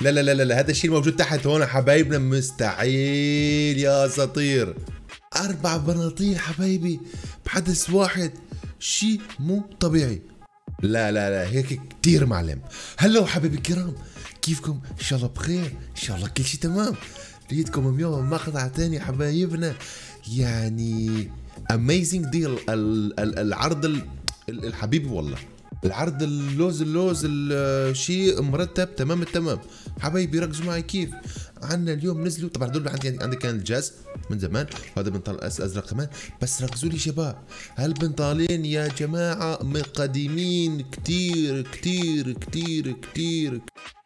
لا لا لا لا. هذا الشيء الموجود تحت هون حبايبنا مستحيل يا أساطير. أربع بناطيل حبايبي بحدث واحد شيء مو طبيعي. لا لا لا هيك كتير معلم. هلو حبايبي الكرام كيفكم؟ إن شاء الله بخير إن شاء الله كل شيء تمام. لقيتكم اليوم مقطع تاني حبايبنا. يعني اميزنج ديل العرض ال- ال- الحبيبي والله. العرض اللوز اللوز الشيء مرتب. تمام التمام حبايبي ركزوا معي كيف؟ عنا اليوم نزلوا. طبعا دول عندي عندي كان الجاز من زمان. هذا بنطال أزرق كمان. بس ركزوا لي شباب. هالبنطالين يا جماعة قديمين كتير كتير كتير كتير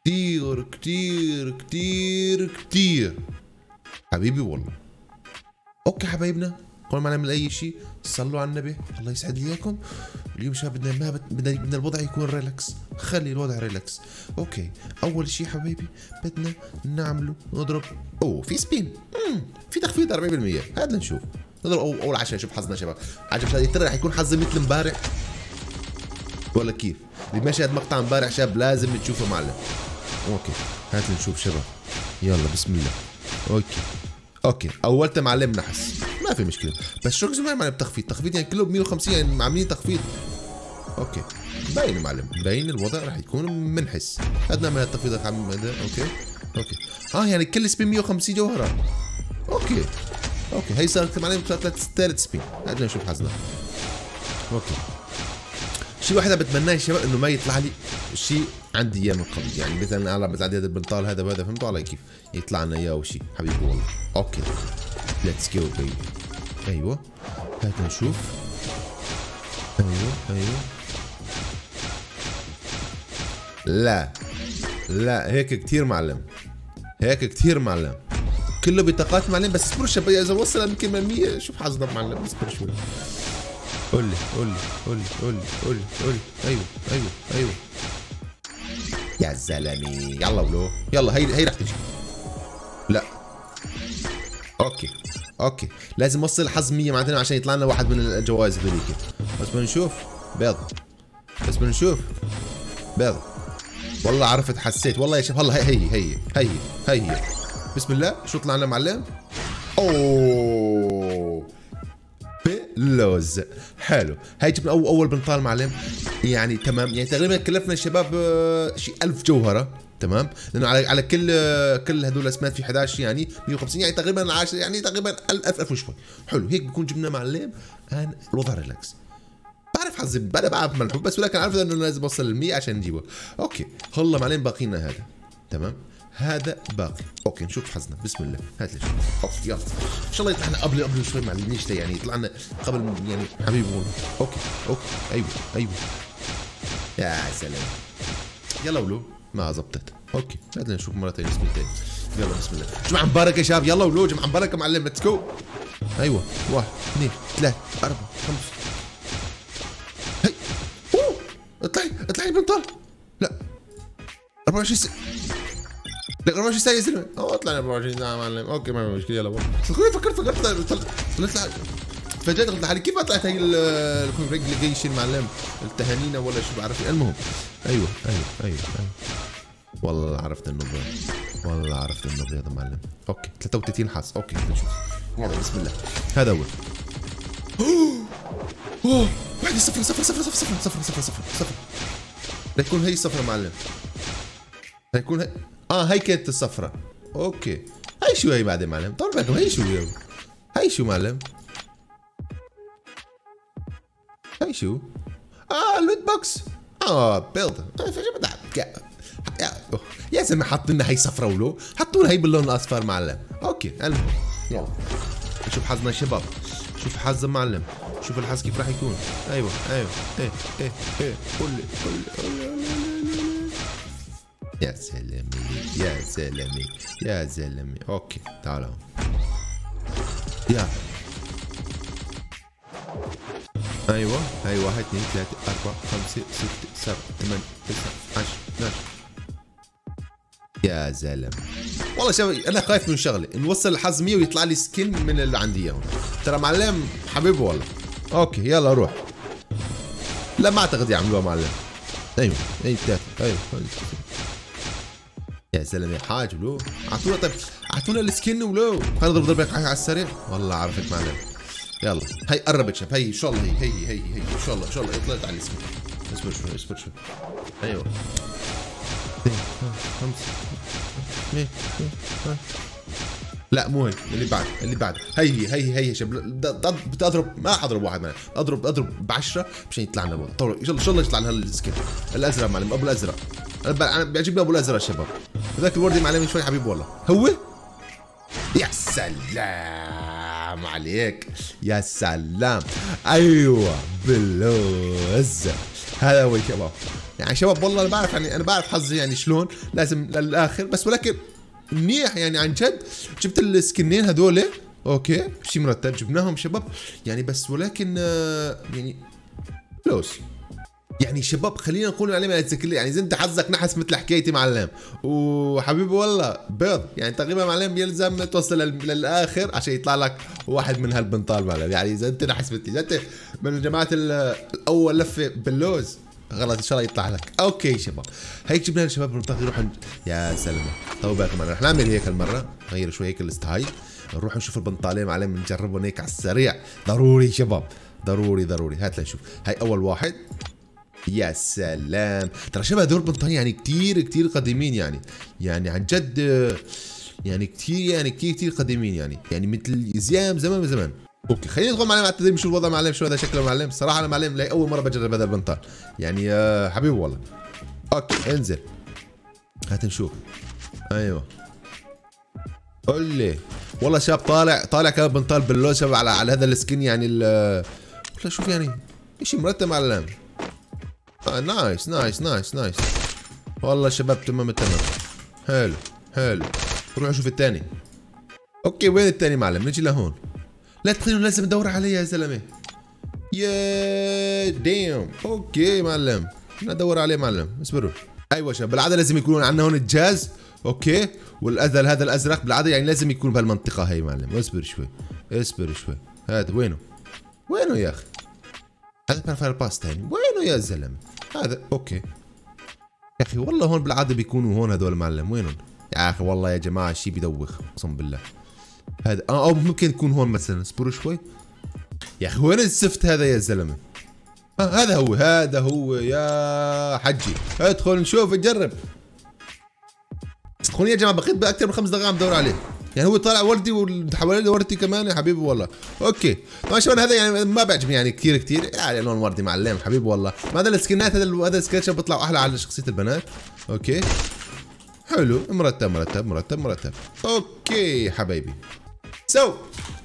كتير كتير كتير كتير. حبيبي والله. okay حبايبنا قبل ما نعمل أي شيء صلوا على النبي. الله يسعد لي اياكم اليوم شباب بدنا ما بدنا بدنا الوضع يكون relax خلي الوضع relax okay أول شيء حبايبي بدنا نعمله نضرب أوه في spin مم. في تخفيض 40% هذا نشوف نضرب أول, أول عشان نشوف حظنا شباب. عجب شباب رح يكون حظي مثل امبارح. ولا كيف؟ اللي مشهد مقطع امبارح شباب لازم تشوفه معلم. okay هات نشوف شباب. يلا بسم الله. okay. okay أولت معلم نحس ما في مشكلة. بس شو ركزوا معي معلم تخفيض يعني كله ب 150 يعني عاملين تخفيض. okay. باين معلم. باين الوضع راح يكون منحس. هذا من التخفيض عم okay. okay. آه يعني كل spin 150 جوهرة. okay. okay. هي صارت معلم صارت ثالث spin هذا نشوف حظنا. okay. شيء واحد بتمناه يا شباب إنه ما يطلع لي شيء عندي إياه من قبل. يعني مثلا أنا بس عندي هذا البنطال هذا وهذا. فهمتوا علي كيف؟ يطلع لنا إياه وشيء حبيبي والله. okay. let's go baby أيوه. هات نشوف. أيوه أيوه. لا لا هيك كتير معلم. هيك كتير معلم. كله بطاقات معلم بس اصبروا شباب إذا وصل يمكن من 100 شوف حظنا معلم اصبر شوي. قول لي قول لي قول لي قول لي قول لي قول لي. أيوه أيوه أيوه. يا زلمة يلا ولو يلا هي هي رح تجي لا. okay. okay. لازم اوصل الحظ 100 معدنا عشان يطلع لنا واحد من الجوائز هذوليك. بس بنشوف. بيض. بس بنشوف. بيض. والله عرفت حسيت. والله يا هلا هي هي هي هي هي, هي. بسم الله. شو طلع لنا معلم؟ أوه. بلوز. حلو. هاي جبنا اول أول بنطال معلم. يعني تمام. يعني تقريبا كلفنا الشباب آه، شي 1000 جوهرة. تمام. لأنه على على كل آه، كل هذول الاسماء في 11 يعني 150 يعني تقريبا 10 يعني تقريبا 1000 1000 وشوي. حلو. هيك بكون جبنا معلم. الان الوضع relax بعرف حظي أنا بعرف ملحوب بس ولكن عارف إنه لازم أوصل ال 100 عشان نجيبه. okay. هلا معلم باقي لنا هذا. تمام. هذا باقي. okay نشوف حظنا بسم الله. هات لي. okay يلا. إن شاء الله يطلع لنا قبل قبل شوي معلم نشتى يعني يطلع لنا قبل يعني حبيبي okay okay. أيوه أيوه. يا سلام. يلا ولو. ما زبطت. okay هات لنا نشوف مرة ثانية بسم الله يلا بسم الله. جمعه مباركة يا شباب. يلا ولو. جمعه مباركة معلم. let's go أيوه. واحد اثنين ثلاثة أربعة خمسة. هي. أوه! اطلعي اطلعي بنطال لا. 24 ساعة لا 24 ساعة يا زلمة. أوه طلعنا 24 ساعة معلم. okay ما في مشكلة يلا صدقوني فكرت فكرت طلعت طلعت فجأة قلت لحالي كيف طلعت هي ال congratulations معلم؟ التهانينا ولا شو بعرف المهم. أيوه أيوه أيوه أيوه. والله عرفت إنه بيض والله عرفت إنه بيض معلم. okay 33 حظ okay نشوف. يلا بسم الله. هذا اول أوه! واحدة صفر صفر صفر صفر صفر صفر صفر صفر صفر. ليكون هي صفرة معلم. هيكون هي آه هي كانت الصفرة. okay. هي شو هي بعدين معلم؟ طول بالكم هي شو هي هي شو معلم؟ هي شو؟ آه ال loot box آه بيلد يا زلمة حاطين لنا هي صفرة ولو. حطوا لنا هي باللون الأصفر معلم. okay المهم يلا. نشوف حظنا يا شباب. شوف حظ معلم. شوف الحظ كيف راح يكون. أيوه أيوه. إيه إيه إيه. قول لي قول لي. يا زلمي يا زلمي يا زلمي. أوكي تعالوا. يا. أيوه أيوه واحد اثنين ثلاثة أربعة خمسة ستة سبعة ثمانية تسعة عشرة 12 يا زلمه والله شباب أنا خايف من شغله نوصل الحظ 100 ويطلع لي skin من اللي عندي إياهم. ترى معلم حبيبي والله. okay يلا روح. لا ما أعتقد يعملوها معلم. أيوه أي ثلاثة. أيوه يا زلمة حاج ولو. اعطونا طيب اعطونا ال skin ولو. خلينا نضرب ضربة على السريع. والله عرفت معلم يلا. هي قربت شاف هي إن شاء الله هي هي هي هي إن شاء الله إن شاء الله. طلعت على ال skin. اصبر شوي اصبر شوي. أيوه. اثنين لا مو هي اللي بعد اللي بعد. هي هي هي هي شباب بدي أضرب ما حضرب واحد معنا أضرب أضرب ب 10 مشان يطلع لنا إن شاء الله إن شاء الله يطلع لنا هالسكن الأزرق معلم أبو الأزرق. بيعجبني أبو الأزرق شباب. هذاك الوردي معلم شوي حبيب والله. هو؟ يا سلام عليك. يا سلام. أيوه بلوز هذا هو شباب. يعني شباب والله أنا بعرف يعني أنا بعرف حظي يعني شلون. لازم للآخر. بس ولكن منيح يعني عن جد. جبت السكنين هذول. أوكي شيء مرتب. جبناهم شباب. يعني بس ولكن آه، يعني فلوس. يعني شباب خلينا نقول عليه من يعني إذا أنت حظك نحس مثل حكايتي معلم. وحبيبي والله بيض. يعني تقريبا معلم بيلزم توصل للآخر عشان يطلع لك واحد من هالبنطال معلم. يعني إذا أنت نحس مثلي. إذا أنت من جماعة الأول لفة باللوز غلط إن شاء الله يطلع لك. okay شباب. هيك جبنا الشباب المنطقة يروحوا يا زلمة طول بالكم رح نعمل هيك المره نغير شوي هيك ال style. نروح نشوف البنطالين معلم نجربهم هيك على السريع. ضروري شباب. ضروري ضروري. هات لنشوف. هاي أول واحد. يا سلام. ترى شباب هدول البنطلون يعني كثير كثير قديمين يعني. يعني عن جد يعني كثير يعني كثير كثير قديمين يعني. يعني مثل زيام زمان من زمان. okay خلينا ندخل معلم على التدريب نشوف الوضع معلم شو هذا شكله معلم. صراحة أنا معلم لاول أول مرة بجرب هذا البنطال. يعني آه حبيبي والله. okay انزل. هات نشوف. أيوه. قول لي. والله شاب طالع طالع كان بنطال باللوز شباب على على هذا ال skin يعني ال شوف يعني شيء مرتب معلم؟ nice nice nice nice. والله شباب تمام التمام حلو حلو. روح شوف الثاني okay وين الثاني معلم؟ نجي لهون. لا تخليني لازم أدور عليه يا زلمة. يا ديم. okay معلم. ندور عليه معلم. اصبروا. أيوه شباب بالعادة لازم يكون عندنا هون الجاز. okay. والأذل هذا الأزرق بالعادة يعني لازم يكون بهالمنطقة هي معلم. اصبر شوي اصبر شوي. هذا وينه؟ وينه يا أخي؟ هذا بروفايل باس ثاني وينه يا زلمه هذا أوكي. يا أخي والله هون بالعادة بيكونوا هون هذول معلم. وينهم؟ يا أخي والله يا جماعة شيء بيدوخ أقسم بالله. هذا آه أو ممكن يكون هون مثلا. اصبروا شوي. يا أخي وين ال shift هذا يا زلمة؟ آه هذا هو هذا هو يا حجي. ادخل نشوف نجرب ادخلوا يا جماعة بقيت بأكثر من خمس دقائق عم بدور عليه. يعني هو طالع وردي وحوالي وردي كمان يا حبيبي والله. أوكي. شباب هذا يعني ما بيعجبني يعني كثير كثير. يعني لون وردي معلم حبيبي والله. ما هذا السكنات هذا هذا السكنات بيطلعوا أحلى على شخصية البنات. أوكي. حلو. مرتب مرتب مرتب مرتب. أوكي حبايبي. so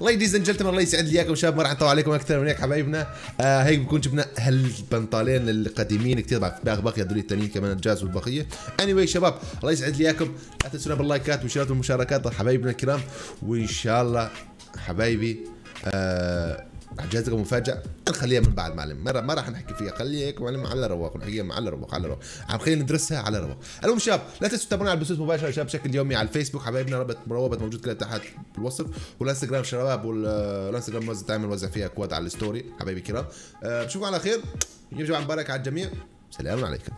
ladies and gentlemen الله يسعد لي اياكم شباب ما راح نطول عليكم أكثر من هيك حبايبنا. آه هيك بكون جبنا هالبنطالين القديمين كثير باقي باقي هذول الثانيين كمان الجاز والبقية. anyway anyway شباب الله يسعد لي اياكم لا تنسونا باللايكات والشيرات والمشاركات حبايبنا الكرام. وإن شاء الله حبايبي آه لكم مفاجأة. نخليها من بعد معلم. ما, ما راح نحكي فيها. خليها هيك معلم على رواق. نحكيها على رواق على رواق. عم خلينا ندرسها على رواق. المهم شباب لا تنسوا تتابعونا على البثوث مباشرة شباب بشكل يومي على الفيسبوك. حبايبنا رابط روابط موجود كلها تحت بالوصف والانستغرام شباب والانستغرام نوزع دائما نوزع فيها أكواد على الستوري. حبايبي الكرام. أه بشوفكم على خير. يرجع مبارك على الجميع. سلام عليكم.